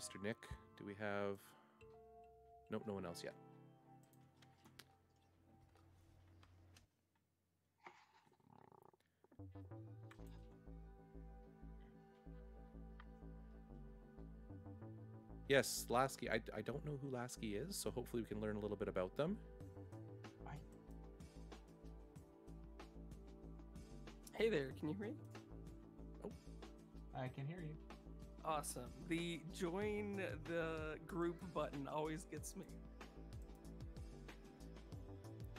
Mr. Nick. Do we have? Nope, no one else yet. Yes, Lasci. I, I don't know who Lasci is, so hopefully we can learn a little bit about them. Hey there, can you hear me? Oh. I can hear you. Awesome. The join the group button always gets me.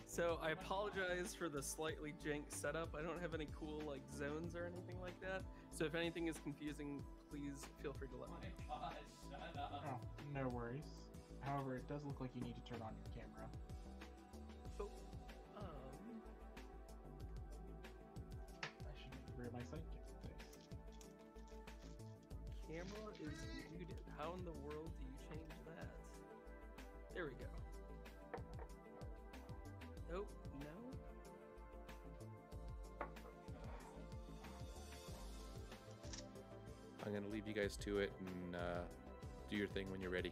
So I apologize for the slightly jank setup. I don't have any cool like zones or anything like that. So if anything is confusing, please feel free to let me know. Oh, no worries. However, it does look like you need to turn on your camera. Oh, um, I should make rid of my sidekick face. Camera is muted. How in the world do you change that? There we go. Nope, no. I'm gonna leave you guys to it and uh, do your thing when you're ready.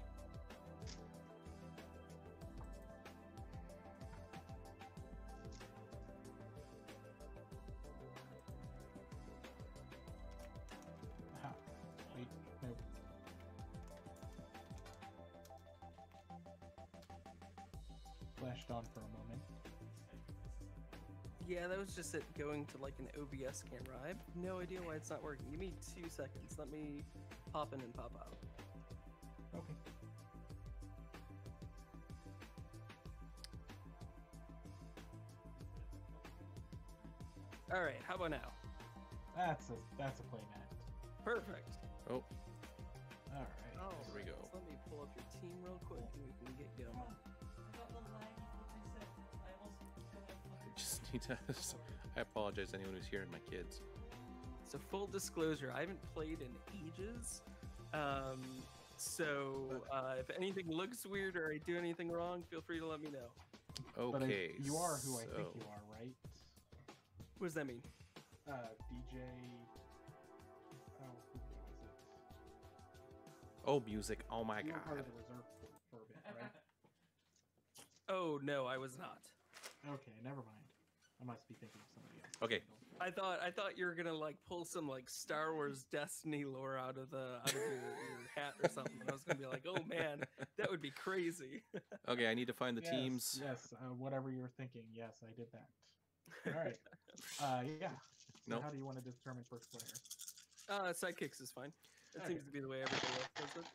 Was just it going to like an OBS camera. I have no idea why it's not working. Give me two seconds. Let me pop in and pop out. Okay. All right, how about now? That's a that's a play mat. Perfect. Oh, All right. Oh, There we go. Let me pull up your team real quick and we can get going. Just need to. I apologize to anyone who's hearing my kids. So full disclosure, I haven't played in ages. Um, so uh, if anything looks weird or I do anything wrong, feel free to let me know. But I- Okay, you are who I think you are, right? What does that mean? Uh, DJ. Oh, who was it? Oh, music! Oh my you were part of god! the reserve for, for a bit, right? Oh no, I was not. Okay, never mind. I must be thinking of somebody else. Okay. I thought I thought you were gonna like pull some like Star Wars Destiny lore out of the out of your, your hat or something. I was gonna be like, oh man, that would be crazy. Okay, I need to find the Yes, teams. Yes, uh, whatever you're thinking. Yes, I did that. All right. Uh, yeah. So Nope. How do you want to determine first player? Uh, sidekicks is fine. That Okay. seems to be the way everybody else does it.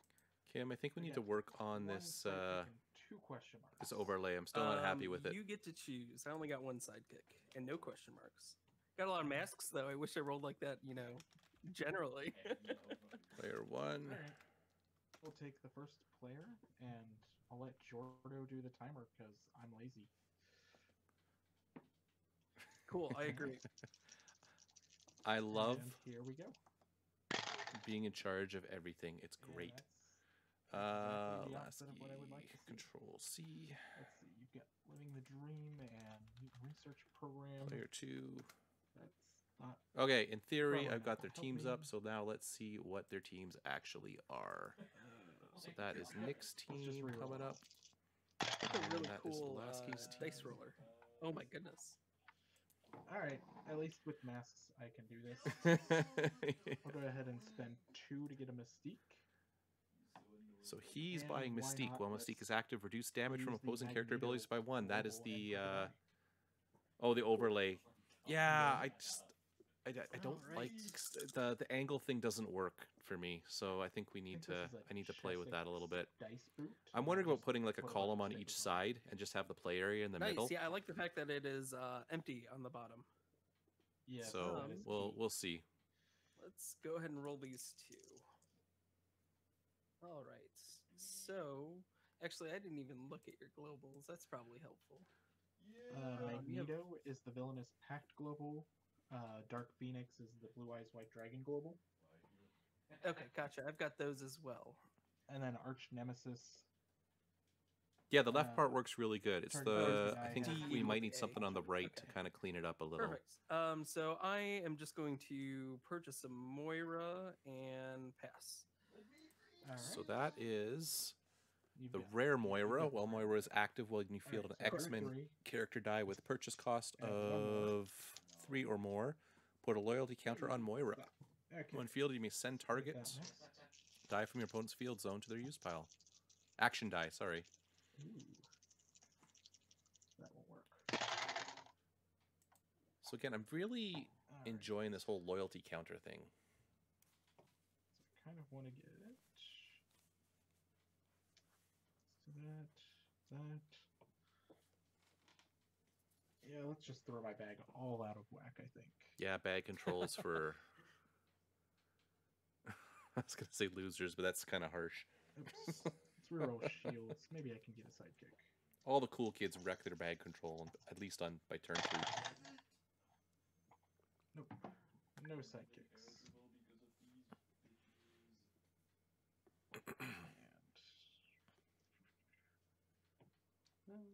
Kim, I think we need Yeah, to work on One this sidekick uh, and two question marks. this overlay. I'm still not happy Um, with it. You get to choose. I only got one sidekick and no question marks. Got a lot of masks though. I wish I rolled like that. You know, generally. Player one. right. We'll take the first player, and I'll let Jordo do the timer because I'm lazy. cool. I agree. I love And here we go. being in charge of everything. It's Yeah, great. that's Uh, exactly the of what I would like to see. Control C. Let's see. You've got living the dream and research program. Player two. That's not Okay, in theory, Program I've got their help teams me. up. So now let's see what their teams actually are. So that is Nick's team coming up. That's a And really that is cool uh, dice roller. Oh my goodness. all right. At least with masks, I can do this. I'll go ahead and spend two to get a mystique. So he's And buying Mystique. While Mystique is active, reduce damage from opposing character abilities by one. That is the uh, oh the overlay. Yeah, I just I, I- I don't like the the angle thing doesn't work for me. So I think we need think to is a I need to play with that a little bit. Dice. I'm wondering about putting like a column on each side and just have the play area in the nice. middle. Yeah, I like the fact that it is uh, empty on the bottom. Yeah. so that is we'll we'll see. Let's go ahead and roll these two. All right. So, actually, I didn't even look at your globals. That's probably helpful. Uh, Um, you have- Magneto is the villainous Pact Global. Uh, Dark Phoenix is the Blue Eyes White Dragon Global. Okay, gotcha. I've got those as well. And then Arch Nemesis. Yeah, the left Uh, part works really good. It's the I think yeah. we might need something on the right to kind of clean it up a little. Perfect. Um, so I am just going to purchase a Moira and pass. All So that is You've the rare Moira. While Moira is active, when you field right, an so X Men character die with purchase cost And of three or more, put a loyalty counter on Moira. Okay. When fielded, you may send target die from your opponent's field zone to their use pile. Action die, sorry. Ooh. That will work. So again, I'm really All right, enjoying this whole loyalty counter thing. So I kind of want to get it. So that, that. Yeah, let's just throw my bag all out of whack, I think. Yeah, bag controls for. I was gonna say losers, but that's kind of harsh. Oops. let's shields. Maybe I can get a sidekick. All the cool kids wreck their bag control, at least on by turn three. Nope. No sidekicks. and...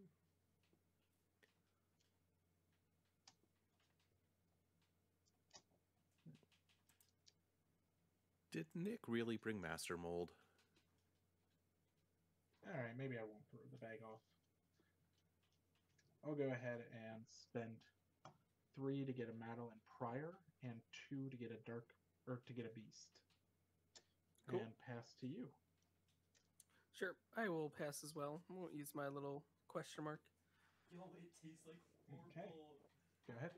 No. Did Nick really bring Master Mold? All right, maybe I won't throw the bag off. I'll go ahead and spend three to get a Madeline Pryor and two to get a Dark or to get a Beast. Cool. And pass to you. Sure, I will pass as well. I won't use my little question mark. Yo, it tastes like Okay. Go ahead.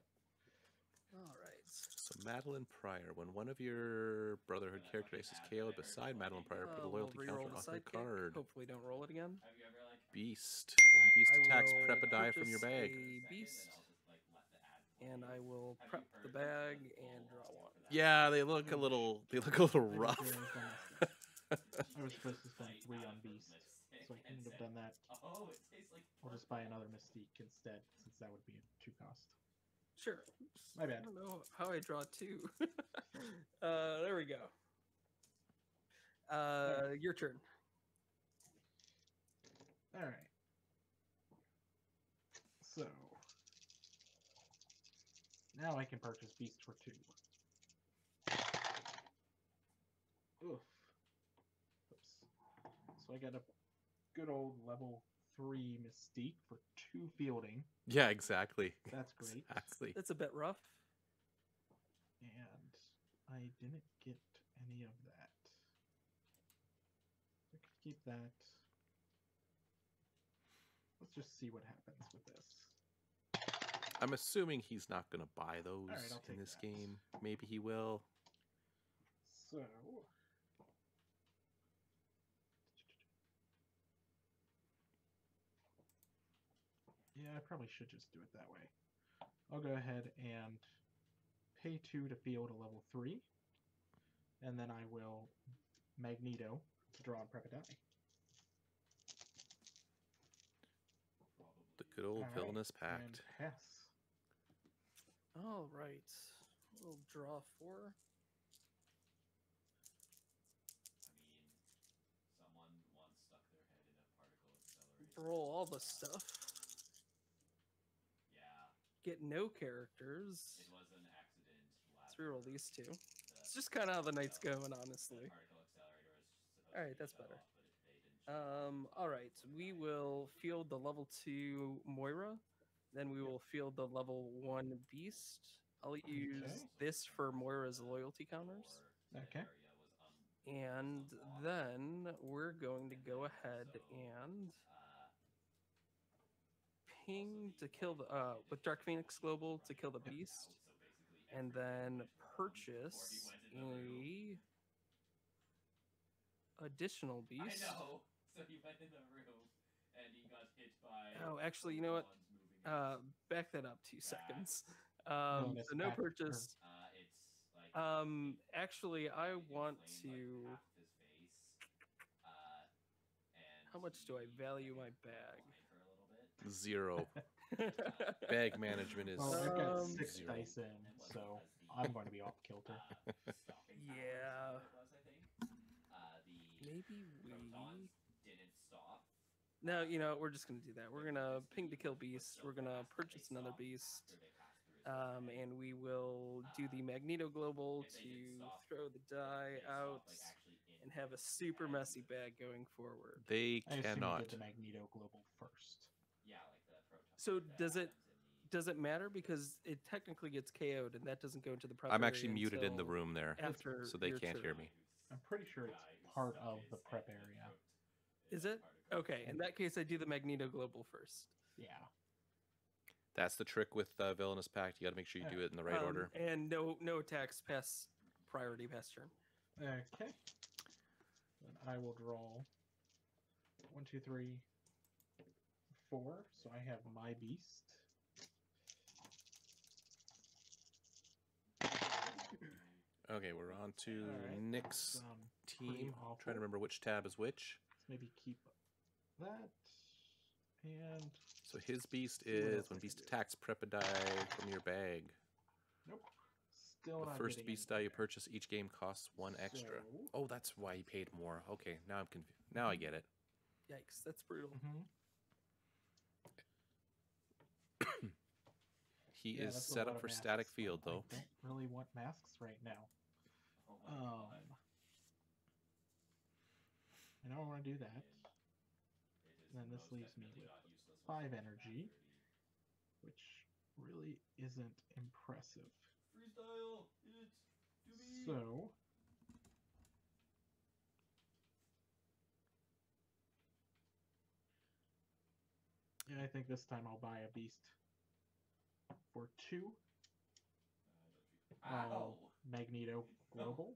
All right. So Madeline Pryor, when one of your Brotherhood character dice is KO'd beside Madeline Pryor, put a Uh, loyalty reroll counter the on her sidekick. card. Hopefully, don't roll it again. Have you ever like Beast. When Beast attacks, prep a die from your bag. A beast, and I'll just like let the ad play? and I will Have you prep the bag and draw one. Yeah, they look a little. They look a little rough. I messed up. I was supposed to spend three on Beast, so I couldn't have done that. Oh, it tastes like. I'll just buy another Mystique instead, since that would be a two cost. Sure. My bad. I don't know how I draw two. uh, there we go. Uh, your turn. All right. So now I can purchase Beast for two. Oof. Oops. So I got a good old level three Mystique for two fielding. Yeah, exactly. That's great. Exactly. That's a bit rough. And I didn't get any of that. I could keep that. Let's just see what happens with this. I'm assuming he's not going to buy those I'll in this that. game. Maybe he will. So. Yeah, I probably should just do it that way. I'll go ahead and pay two to field a level three, and then I will Magneto to draw and prep a die. The good old Alright, villainous And pact. pass. All right. We'll draw four. I mean, someone once stuck their head in a particle accelerator. Roll all the stuff. Yeah, Get no characters. it was an accident. Let's last reroll these two. The- It's just kind of how the night's going, honestly. particle accelerator was supposed Alright, that's better. off, but it- they didn't shut off. Um, all right. We will field the level two Moira. Then we will field the level one Beast. I'll use Okay. this for Moira's loyalty counters. Okay. area was un- And then we're going to go ahead and uh, ping to kill the uh with Dark Phoenix Global to kill the beast, and then purchase went in the room. a additional beast. I know. So he went in the room and he got hit by. Oh, actually, you know what? Uh, back that up two seconds. Um, so no purchase. Uh, it's like. Um, actually, I want to. Like half his face. Uh, and How much do I value my bag? whined for a little bit. Zero. Bag management is Well, I've got Um, six zero. dice in, so I'm going to be off kilter. uh, Yeah. is what it was, I think. Uh, the Maybe we. didn't stop. No, you know, we're just gonna do that. We're gonna ping to kill beast. We're gonna purchase another beast. Um, and we will do the Magneto Global to throw the die out. and have a super messy bag going forward. They I assume you cannot. did the Magneto Global first. Yeah, like the proton. So does it- items in the- Does it matter because it technically gets KO'd and that doesn't go into the prep I'm actually area muted in the room there, after so they can't hear me. I'm pretty sure it's part of the prep area. Is it? Okay, in that case, I do the Magneto Global first. Yeah. That's the trick with uh, Villainous Pact. You got to make sure you do it in the right Um, order. And no no attacks pass priority past turn. Okay. Then I will draw one, two, three, four. So I have my beast. Okay, we're on to Alright, Nick's Um, pretty team. awful. Trying to remember which tab is which. let's maybe keep that. And So his beast See what is else I when beast attacks, prep a die from your bag. nope. Still The not first beast die you purchase each game costs one extra. So- Oh, that's why he paid more. Okay, now I'm confused. Now I get it. Yikes, that's brutal. Mhm. He Yeah, is set up of for static field but though. I don't really want masks right now. Oh my god. Um, I don't want to do that. It is then this leaves me with five energy. capacity. which really isn't impressive. Freestyle it to me. So, yeah, I think this time I'll buy a beast for two. Uh, Ow! I'll Magneto Global.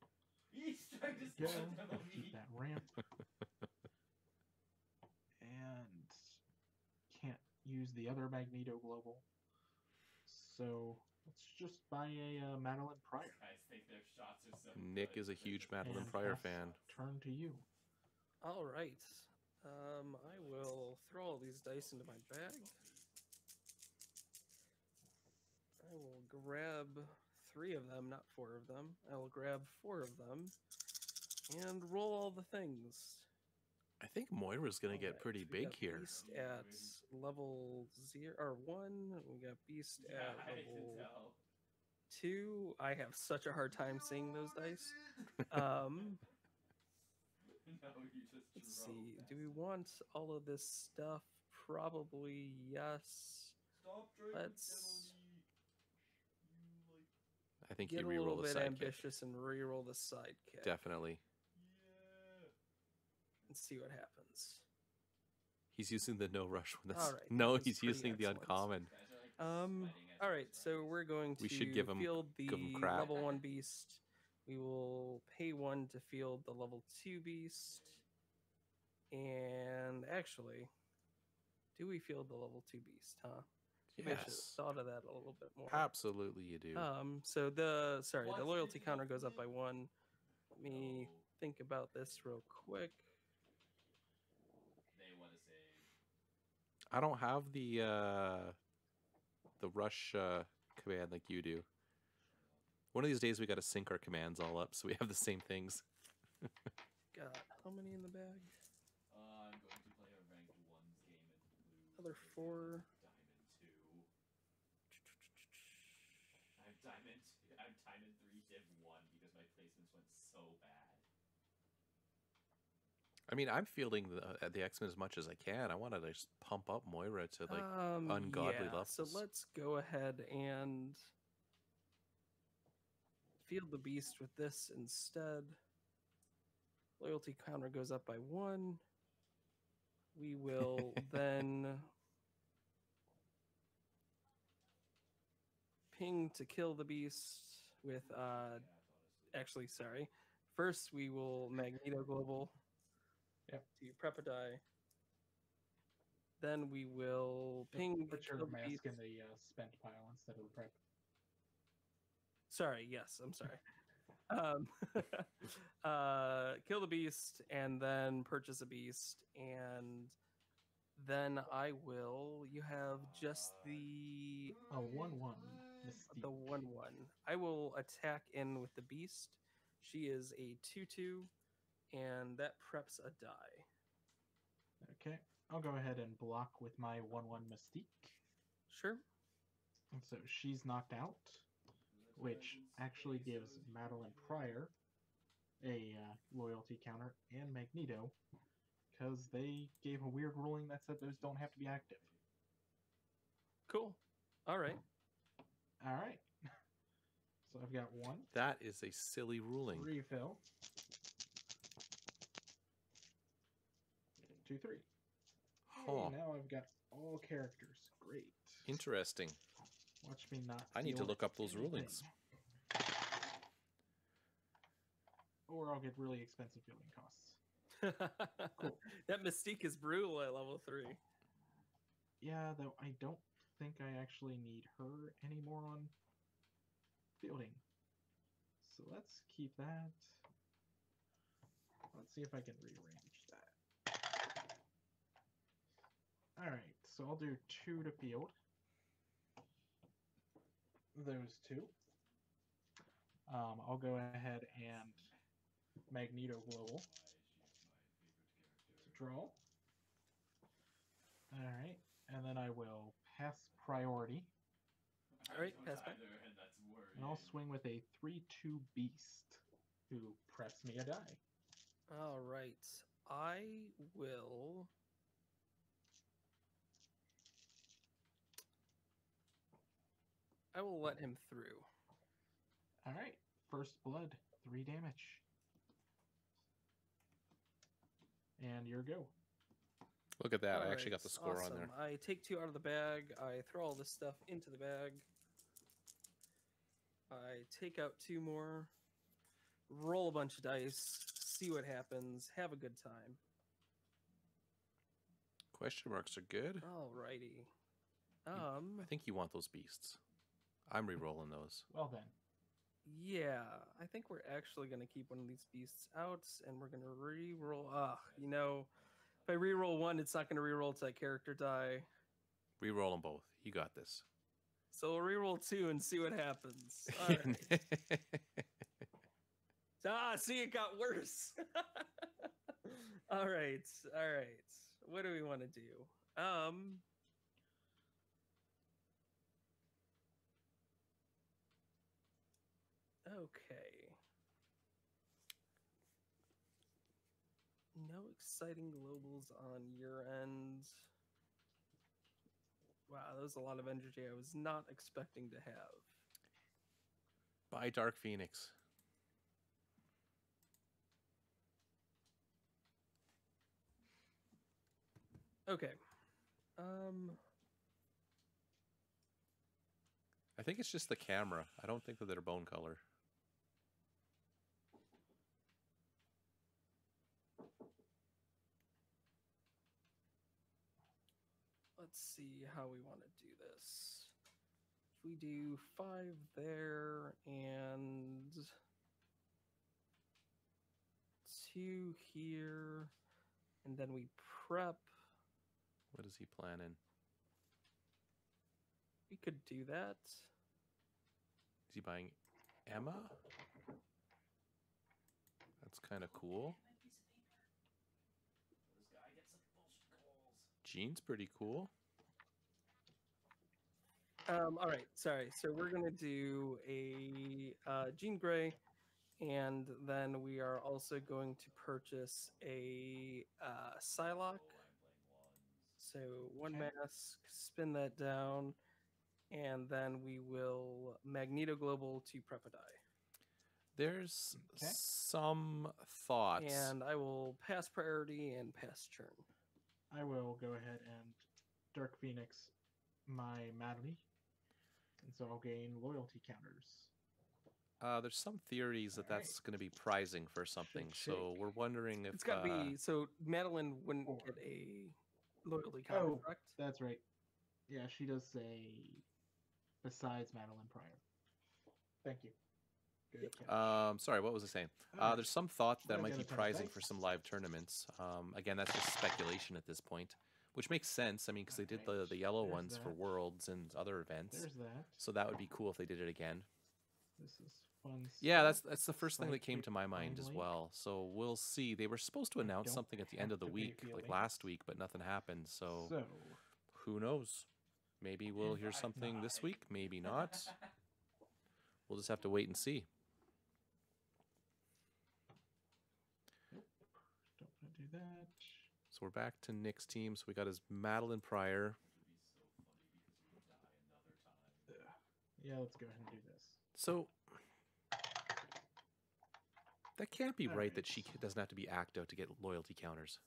He's trying to Yeah, step on I'll me. keep that ramp. and can't use the other Magneto Global. So let's just buy a uh, Madeline Pryor. Guys think their shots are so Nick good. is a huge Madeline And Pryor fan. Turn to you. All right. Um, I will throw all these dice into my bag. I will grab three of them, not four of them. I will grab four of them and roll all the things. I think Moira's gonna get Alright, pretty we big got here. Beast at level zero or one. We got Beast Yeah, at level tell. two. I have such a hard time seeing those dice. Um, no, you just let's see. past Do we want all of this stuff? Probably yes. Stop let's Emily. You like I think Get you a little re-roll the bit sidekick. ambitious and re-roll the sidekick Definitely. yeah. and see what happens. He's using the no rush one. that's no, that he's using the uncommon. Guys are, like, Um. All right, so we're going to We should give 'em- field the give crap. level one beast. We will pay one to field the level two beast. And actually, do we field the level two beast? Huh? Maybe I should have Yes, thought of that a little bit more. absolutely you do. Um. So the sorry, the the loyalty counter goes up by one. Let me think about this real quick. they want to say I don't have the uh the rush uh command like you do. One of these days we got to sync our commands all up so we have the same things. Got how many in the bag? uh, I'm going to play a ranked ones game in blue. Another because I have four. Diamond two. I have diamond. I have diamond three, div one because my placements went so bad. I mean, I'm fielding the uh, the X Men as much as I can. I want to just pump up Moira to like um, ungodly yeah, So let's go ahead and field the beast with this instead. Loyalty counter goes up by one. We will then ping to kill the beast with uh actually sorry. First we will Magneto Global. Yep. To a die. Then we will Just ping put the your mask in the uh, spent pile instead of the prep. Sorry, yes, I'm sorry. um, uh, kill the beast and then purchase a beast, and then I will. You have just the A one-one the one one. I will attack in with the beast. She is a two two, and that preps a die. Okay, I'll go ahead and block with my one-one Mystique. Sure. And so she's knocked out, which actually gives Madeline Pryor a uh, loyalty counter and Magneto because they gave a weird ruling that said those don't have to be active. Cool. All right. All right. So I've got one That is a silly ruling. refill. Two, three. Hey, now I've got all characters. Great. Interesting. Watch me not. I need to look up those rulings. Or I'll get really expensive fielding costs. Cool. that mystique is brutal at level three. Yeah, though I don't think I actually need her anymore on fielding. So let's keep that. Let's see if I can rearrange that. Alright, so I'll do two to field. Those two. Um, I'll go ahead and Magneto Global to draw. Alright, and then I will pass priority, All right, pass back. And and I'll swing with a 3 2 beast who press me a die. All right. I will. I will let him through. Alright, first blood, 3 damage. And your go. Look at that. I All actually got the score on there. awesome. I take two out of the bag. I throw all this stuff into the bag. I take out two more. Roll a bunch of dice. See what happens. Have a good time. Question marks are good. Alrighty. Um. I think you want those beasts. I'm re-rolling those. Well then. Yeah, I think we're actually going to keep one of these beasts out and we're going to re-roll. Ah, you know, if I re-roll one, it's not going to re-roll to that character die. Re-roll them both. You got this. So we'll re-roll two and see what happens. All right. ah, see, it got worse. all right, all right. What do we want to do? Um. Okay. No exciting globals on your end. Wow, that was a lot of energy I was not expecting to have. Bye, Dark Phoenix. Okay. Um. I think it's just the camera. I don't think that they're bone color. Let's see how we want to do this. If we do five there and two here, and then we prep, What is he planning? we could do that. Is he buying Emma? That's kind of cool. This guy gets some bullshit calls. Jean's pretty cool. Um, all right, sorry. So we're gonna do a uh, Jean Grey, and then we are also going to purchase a uh, Psylocke. I'm playing ones. So one Okay. mask, spin that down, and then we will Magneto Global to prep a die. There's Okay. some thoughts. And I will pass priority and pass turn. I will go ahead and Dark Phoenix my Madly. And so I'll gain loyalty counters. Uh, there's some theories that Alright. that's going to be pricing for something. So we're wondering if It's got to uh, be so Madeline wouldn't four. get a loyalty counter, Oh. correct? That's right. Yeah, she does say besides Madeline Pryor. Thank you. Good. Um, sorry, what was I saying? Uh, there's some thought that it might be other prizing for some live tournaments. Um, again, that's just speculation at this point, which makes sense. I mean, because they did the, the yellow there's ones for. Worlds and other events. There's that. So that would be cool if they did it again. This is fun. Yeah, that's that's the first thing that came to my mind as well. So we'll see. They were supposed to announce something at the end of the have to pay week, like last week, but nothing happened. So, So, who knows? Maybe we'll hear something this week. Maybe not. We'll just have to wait and see. So we're back to Nick's team. So we got his Madeline Pryor. It'd be so funny because we die another time. Yeah, let's go ahead and do this. So that can't be right that she doesn't have to be Acto to get loyalty counters.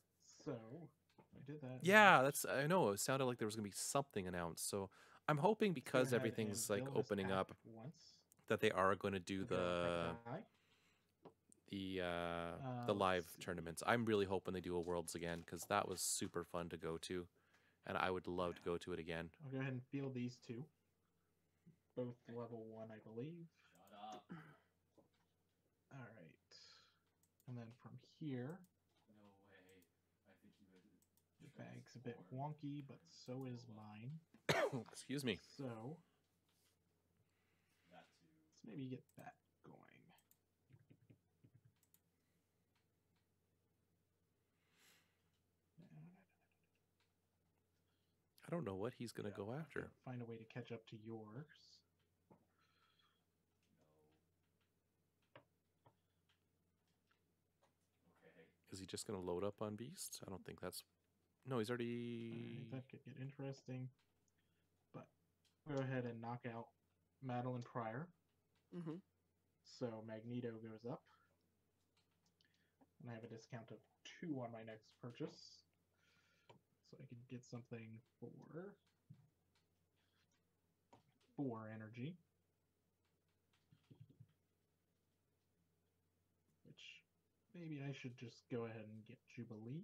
So I did that. Yeah, that's I know. It sounded like there was gonna be something announced. So I'm hoping because everything's like opening up once. that they are going to do the right. The uh, Uh, the live tournaments. I'm really hoping they do a Worlds again because that was super fun to go to, and I would love to go to it again. I'll go ahead and feel these two. Both level one, I believe. Shut up. All right. And then from here, No way. I think you would. the bag's a bit wonky, but so is mine. Excuse me. So That too. let's maybe get that going. I don't know what he's going to Yeah, go I'll have to after. Find a way to catch up to yours. No. Okay. Is he just going to load up on beasts? I don't think that's. No, he's Alright, already. that could get interesting. But go ahead and knock out Madeline Pryor. Mm-hmm. So Magneto goes up. And I have a discount of two on my next purchase. So I can get something for four energy. Which maybe I should just go ahead and get Jubilee.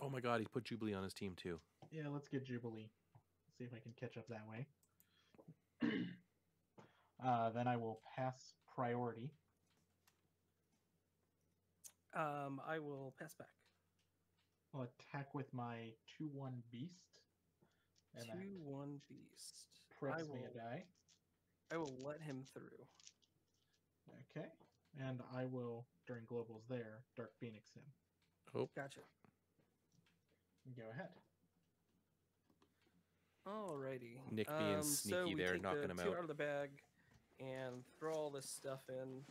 Oh my God, he put Jubilee on his team too. Yeah, let's get Jubilee. See if I can catch up that way. uh, then I will pass priority. Um, I will pass back. I'll attack with my 2 1 beast. And Two one beast. I preps me will, a die. I will let him through. Okay. And I will, during globals there, Dark Phoenix him. Oh, Gotcha. Go ahead. Alrighty. Nick being um, so sneaky we there, take knocking the him two out. out of the bag and throw all this stuff in.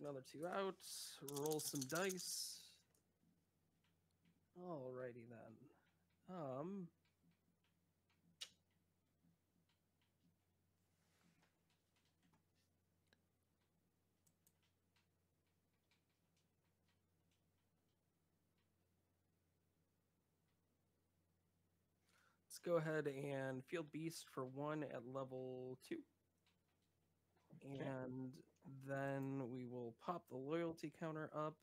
Another two out. Roll some dice. Alrighty then. Um. Let's go ahead and field beast for one at level two. And then we will pop the loyalty counter up.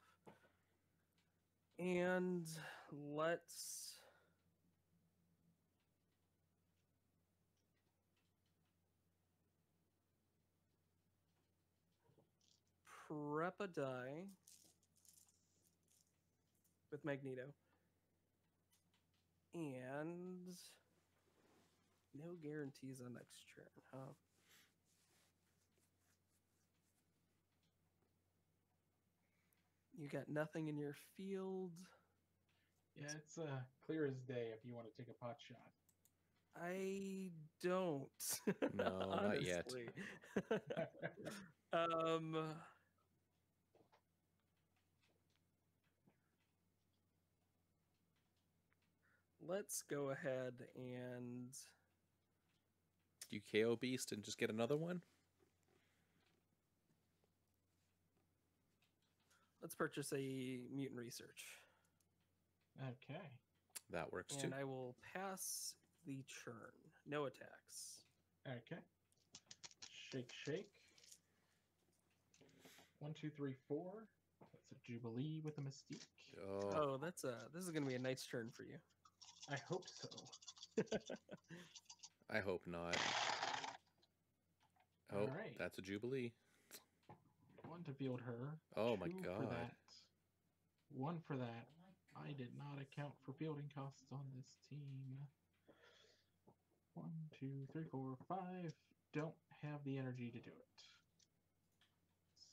And let's. Prep a die with Magneto. And no guarantees on next turn, huh? You got nothing in your field. Yeah, it's uh, clear as day if you want to take a pot shot. I don't. No, not yet. um. Let's go ahead and do you KO Beast and just get another one? Let's purchase a mutant research. Okay. That works too. And I will pass the churn. No attacks. Okay. Shake, shake. One, two, three, four. That's a Jubilee with a Mystique. Oh, Oh, that's a this is gonna be a nice turn for you. I hope so. I hope not. Oh, Alright. that's a Jubilee. One to field her. Oh my two for God. that, One for that. I did not account for fielding costs on this team. One, two, three, four, five. Don't have the energy to do it.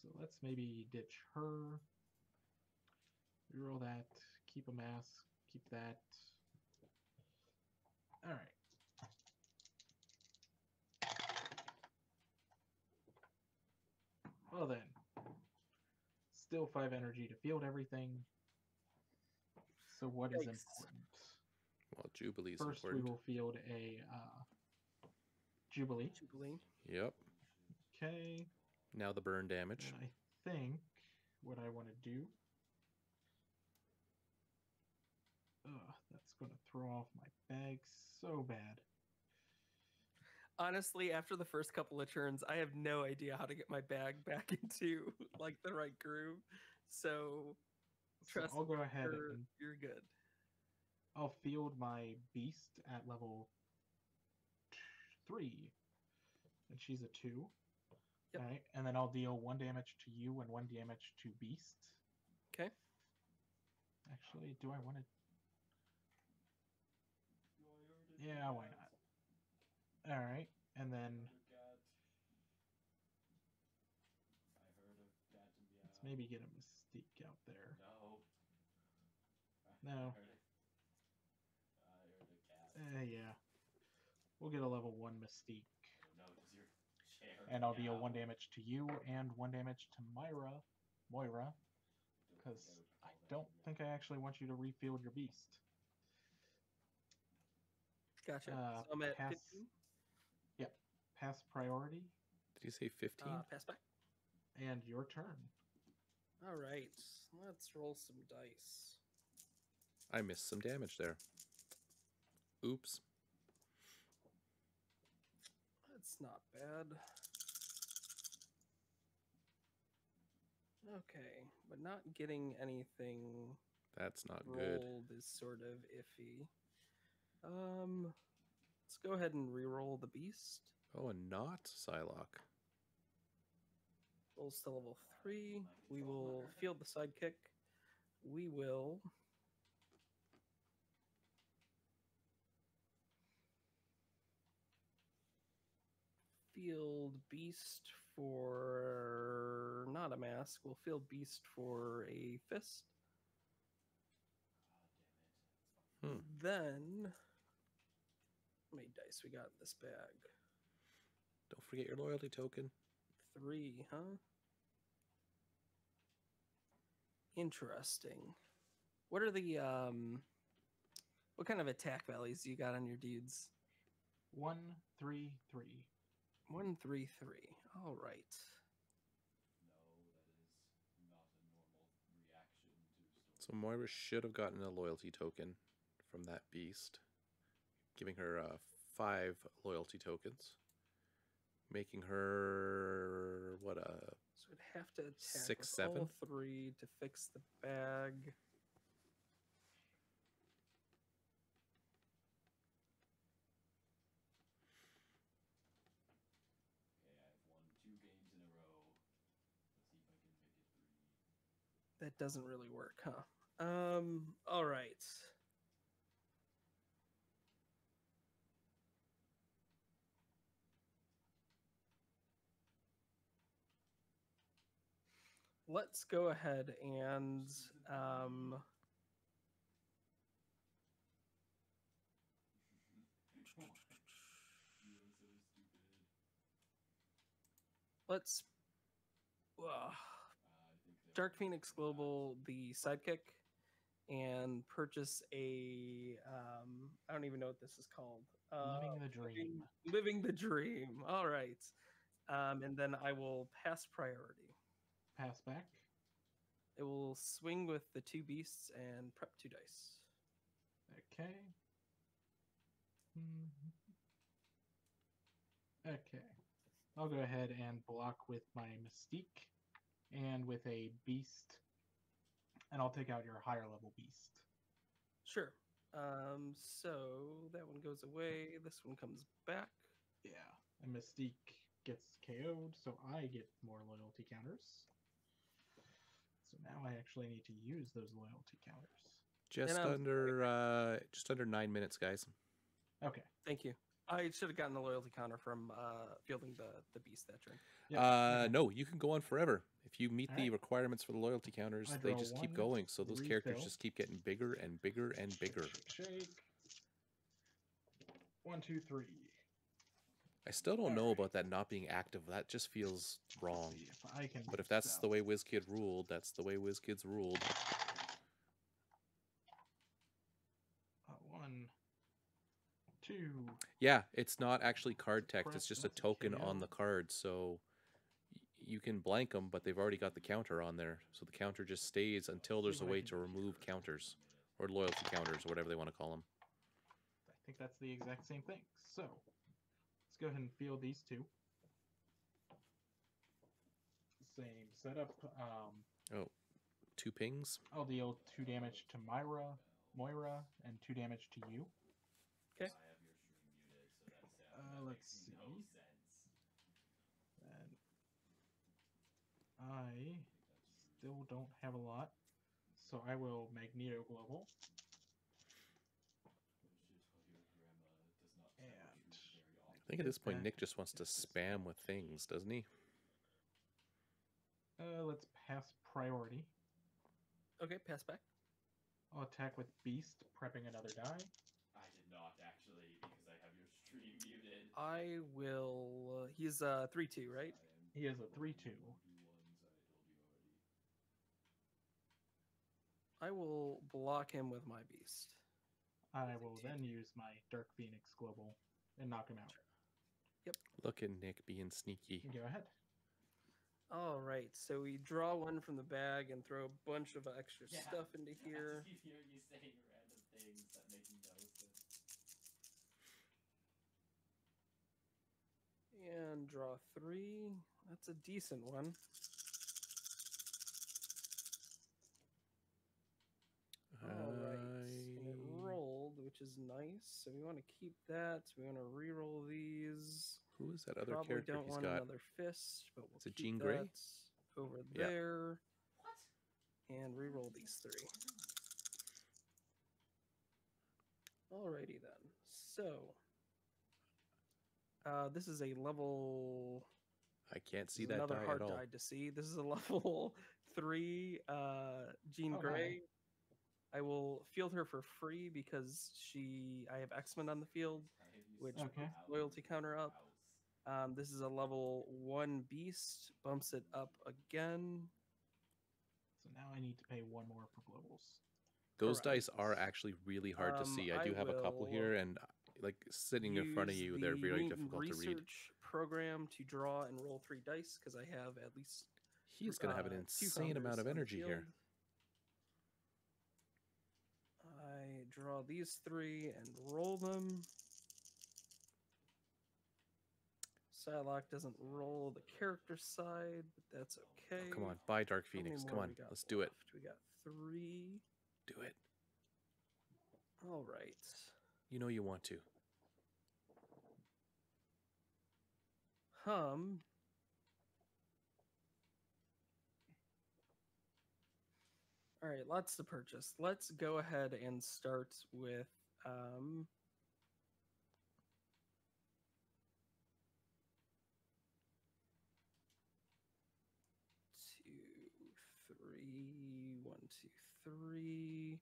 So let's maybe ditch her. Reroll that. Keep a mask. Keep that. Alright. Still five energy to field everything. So what is Yikes. important? Well, Jubilee's First, important. we will field a uh, Jubilee. Jubilee. Yep. Okay. Now the burn damage. And I think what I want to do. Ugh, that's going to throw off my bag so bad. Honestly, after the first couple of turns, I have no idea how to get my bag back into like the right groove. So So Trust I'll go ahead you're, and you're good. I'll field my beast at level three, and she's a two. Yep. Right, and then I'll deal one damage to you and one damage to beast. Okay. Actually, do I want to? Do I heard Yeah, why not? All right, and then Heard a cat. I heard a let's maybe get a mystique out there. No. I No. heard a- I heard a cat. Eh, yeah, we'll get a level one mystique, Oh no, does your chair and I'll deal one damage to you and one damage to Myra, Moira, Don't because I don't think I actually want you to refield your beast. Gotcha. Uh, so I'm at pass. 15. Pass priority, Did you say 15? Uh, pass back. and your turn. All right. Let's roll some dice. I missed some damage there. Oops. That's not bad. Okay, but not getting anything That's not good. rolled is sort of iffy. Um, let's go ahead and re-roll the beast. Oh, and not Psylocke. Rolls to level three. We will field the sidekick. We will. Field beast for not a mask. We'll field beast for a fist. Hmm. Then, how many dice we got in this bag? Don't forget your loyalty token. Three, huh? Interesting. What are the um what kind of attack values you got on your dudes? One, three, three. One three three. All right. No, that is not a normal reaction to So. Moira should have gotten a loyalty token from that beast, giving her uh, five loyalty tokens, making her what a So it'd have to attack Six, with all three to fix the bag. Okay, I've won two games in a row. Let's see if I can make it three. That doesn't really work, huh? Um, all right. Let's go ahead and um, You are so stupid. let's uh, I think they're Dark Phoenix. Global the sidekick and purchase a um, I don't even know what this is called. Uh, Living the dream. living the dream. All right. Um, and then I will pass priority. Pass back. It will swing with the two beasts and prep two dice. Okay. Mhm. Okay. I'll go ahead and block with my Mystique and with a Beast. And I'll take out your higher level Beast. Sure. Um, so that one goes away. This one comes back. Yeah. And Mystique gets KO'd, so I get more loyalty counters. So now I actually need to use those loyalty counters. just under uh, just under nine minutes, guys. Okay. Thank you. I should have gotten the loyalty counter from uh, fielding the, the beast that turn. Yep, Uh, no, you can go on forever if you meet the Alright. requirements for the loyalty counters. I They draw just keep going, so those characters refill. just keep getting bigger and bigger and bigger. Shake, shake. One, two, three. I still don't know about that not being active. That just feels wrong. if I can. But if that's the way WizKid ruled, that's the way WizKids ruled. Uh, one, two. Yeah, it's not actually card text. It's just a token on the card. So you can blank them, but they've already got the counter on there. So the counter just stays until there's a way to remove counters or loyalty counters or whatever they want to call them. I think that's the exact same thing. So let's go ahead and field these two. Same setup. Um, Two pings. I'll deal two damage to Myra, Moira, and two damage to you. Okay. I have your stream muted, so that's uh, Uh, let's makes no see. And I still don't have a lot, so I will Magneto Global. And I think at this point Nick just wants to spam with things, doesn't he? Uh, let's pass priority. Okay, pass back. I'll attack with Beast, prepping another die. I did not actually because I have your stream muted. I will. Uh, he's uh three two, right? He is a 3 2. I told you already. I will block him with my beast. I will then use my Dark Phoenix Global and knock him out. Look at Nick being sneaky. Go ahead. All right, so we draw one from the bag and throw a bunch of extra Yeah, stuff into I here. just keep hearing you saying random things that make me no sense. And draw three. That's a decent one. Is nice. So we want to keep that. We want to re-roll these. Who is that other Probably character don't he's want got? another fist, but we'll Is it keep Jean Grey? that over Yeah. there What? and re-roll these three. Alrighty then. So uh, this is a level. I can't see that another die hard at all. die to see. This is a level three. Uh, Jean Oh, hi. Grey. I will field her for free because she. I have X Men on the field. I have you Which Okay. loyalty counter up. Um, this is a level one beast. Bumps it up again. So now I need to pay one more for globals. Those Correct. dice are actually really hard to Um, see. I I do have a couple here, and uh, like sitting in front of use you, they're the very mutant difficult to read. program to draw and roll three dice because I have at least He's going to have an uh, insane amount of energy here. field. I draw these three and roll them. Psylocke doesn't roll the character side, but that's oh, okay. Oh, come on, buy Dark Phoenix. Come on, let's do it. We got three. Do it. All right. You know you want to. Hum. All right, lots to purchase. Let's go ahead and start with um two, three, one, two, three.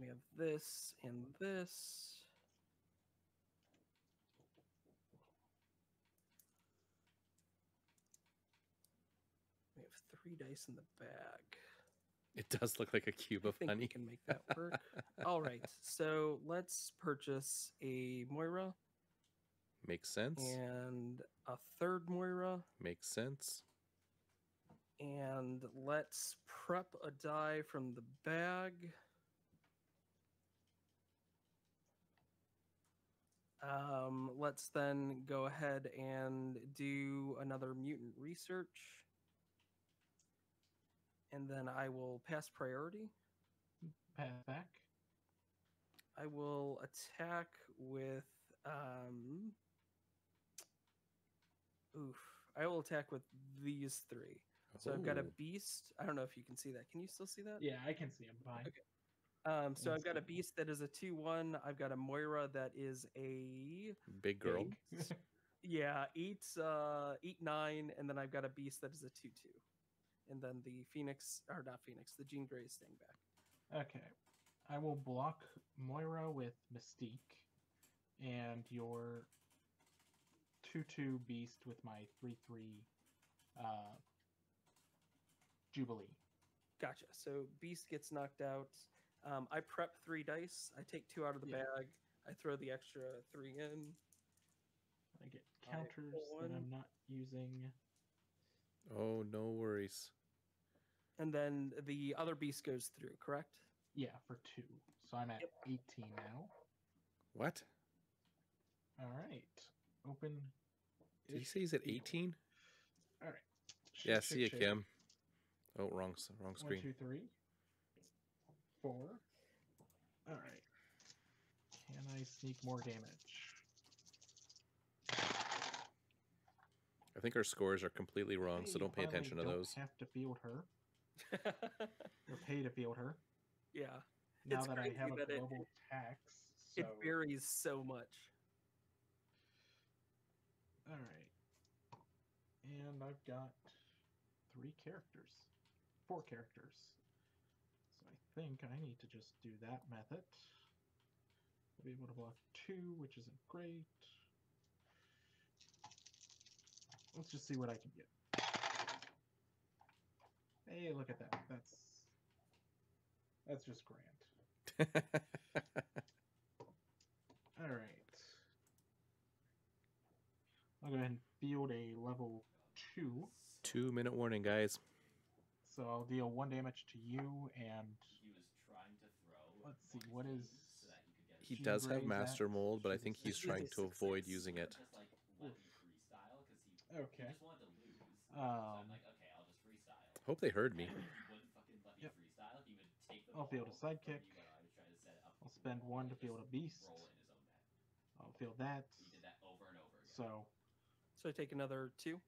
We have this and this. We have three dice in the bag. It does look like a cube I of think we honey. can make that work. All right, so let's purchase a Moira Makes sense. and a third Moira, Makes sense. and let's prep a die from the bag. Um, let's then go ahead and do another mutant research. And then I will pass priority. Pass back. I will attack with um oof. I will attack with these three. So I've got a beast. I don't know if you can see that. Can you still see that? Yeah, I can see him. Fine. Okay. Um, so I've got a beast that is a two one. I've got a Moira that is a big girl. Big. yeah eight uh eight nine, and then I've got a beast that is a two two, and then the Phoenix or not Phoenix, the Jean Grey is staying back. okay. I will block Moira with Mystique, and your two two beast with my three three uh, Jubilee. Gotcha. So beast gets knocked out. Um, I prep three dice. I take two out of the Yeah. bag. I throw the extra three in. I get counters pull that. I'm not using. Oh, no worries. And then the other beast goes through, correct? Yeah, for two. So I'm at Yep. 18 now. What? All right. Open. Did he say he's at 18? All right. Yeah, Shake, see shake, you, shake. Kim. Oh, wrong, wrong One, screen. two, three, four. All right. Can I sneak more damage? I think our scores are completely wrong, Hey, so don't pay attention to don't those. Have to field her or pay to field her. yeah. Now It's that I have a that it- global tax. So, It varies so much. all right. And I've got three characters, four characters. So I think I need to just do that method. I'll be able to block two, which isn't great. Let's just see what I can get. Hey, look at that. That's that's just grand. All right. I'll go ahead and field a level two. Two minute warning, guys. So I'll deal one damage to you, and He was trying to throw. Let's see, one what of is- these so he He does have Master at- Mold, but I think he's trying to avoid using it. Just like let me freestyle because he, Okay. he just wanted to lose. Um, I'm like, okay, I'll just freestyle. Hope they heard me. And he wouldn't fucking let me Yep. freestyle. He would take the I'll field a sidekick. I was trying to set it up I'll spend one to field a beast. Roll it in his own net. I'll field that. That over over. So So I take another two.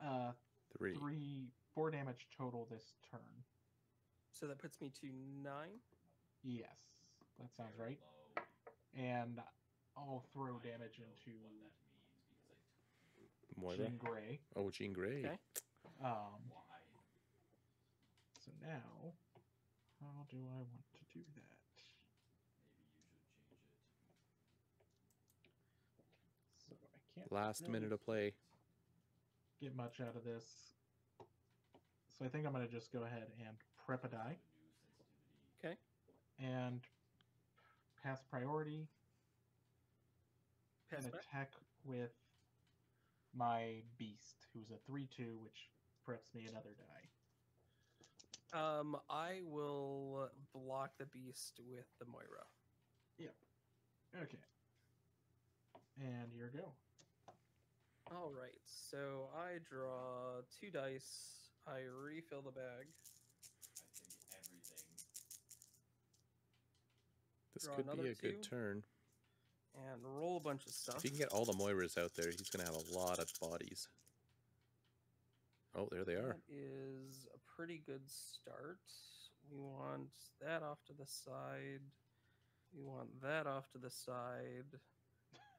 uh, Three. three, four damage total this turn. So that puts me to nine. Yes, that sounds right. And I'll throw damage into what that means because I Moira. Jean Grey. Oh, Jean Grey. Okay. Um, why? So now, how do I want to do that? Maybe you should change it. So I can't Last really minute of play. get much out of this. So I think I'm going to just go ahead and prep a die Okay. and pass priority Pass and back. attack with my beast, who's a 3 2, which preps me another die. Um, I will block the beast with the Moira. Yep. Okay. And here we go. All right. So I draw two dice. I refill the bag. I think everything. This Draw could be another a good turn. and roll a bunch of stuff. If he can get all the Moiras out there, he's going to have a lot of bodies. Oh, there they are. That is a pretty good start. We want that off to the side. We want that off to the side.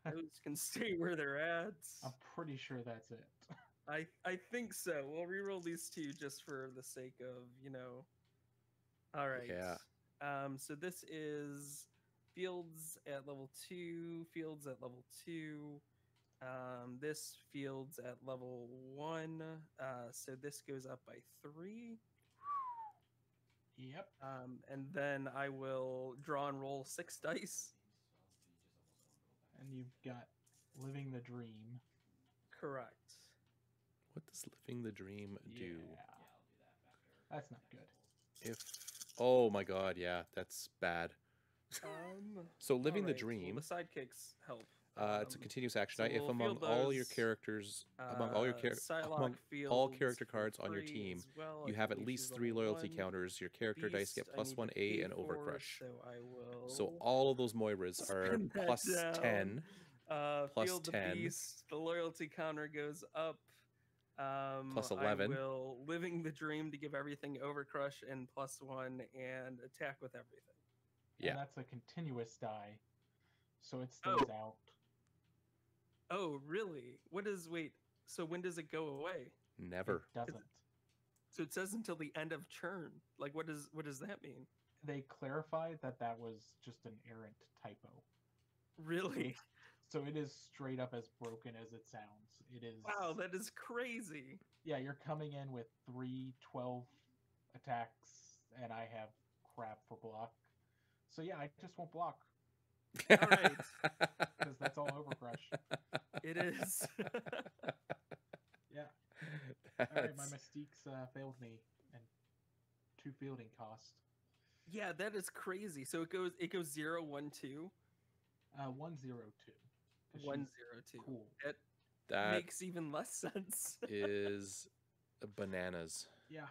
Those can stay where they're at. I'm pretty sure that's it. I I think so. We'll re-roll these two just for the sake of you know. All right. Yeah. Um. So this is fields at level two. Fields at level two. Um. This fields at level one. Uh. So this goes up by three. Yep. Um. And then I will draw and roll six dice. And you've got Living the Dream. Correct. What does living the dream do? Yeah. Yeah, I'll do that after. That's not good. If oh my god, yeah, that's bad. Um. So living the alright, well, dream, the sidekicks help. Uh, it's a Um, continuous action. so if we'll among all your those, characters, among all your Uh, char- Psylocke among all character cards on your team, well. you have at least three loyalty counters. Your character dice get Beast, I plus need one A and for, overcrush. So I will. So all of those Moiras are plus down. ten. uh, plus field the 10. beast. The loyalty counter goes up. Um, Plus I 11. will living the dream to give everything overcrush and plus one and attack with everything. Yeah. And that's a continuous die. So it stays Oh. out. Oh, really? What is wait? So when does it go away? Never. It doesn't. So it says until the end of churn. Like what does what does that mean? They clarified that that was just an errant typo. Really? So it is straight up as broken as it sounds. It is. Wow, that is crazy. Yeah, you're coming in with three 12 attacks, and I have crap for block. So yeah, I just won't block Alright. because that's all overcrush. It is. Yeah. All right, my That's- mystiques uh, failed me, and two fielding cost. yeah, that is crazy. So it goes it goes zero one two Uh, one zero two. 'cause one she's. Cool. that Makes even less sense. is bananas. Yeah,